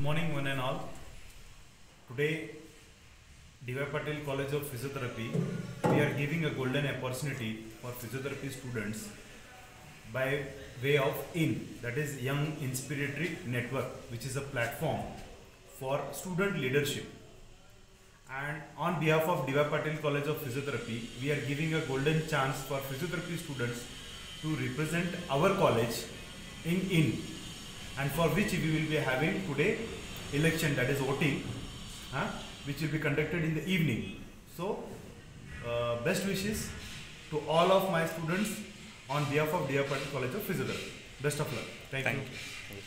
Good morning, one and all. Today, D.Y. Patil College of Physiotherapy, we are giving a golden opportunity for physiotherapy students by way of YIN, that is Young Inspirators Network, which is a platform for student leadership. And on behalf of D.Y. Patil College of Physiotherapy, we are giving a golden chance for physiotherapy students to represent our college in YIN and for which we will be having today election that is voting which will be conducted in the evening. So uh, best wishes to all of my students on behalf of D.Y. Patil college of physiotherapy best of luck. Thank, Thank you you.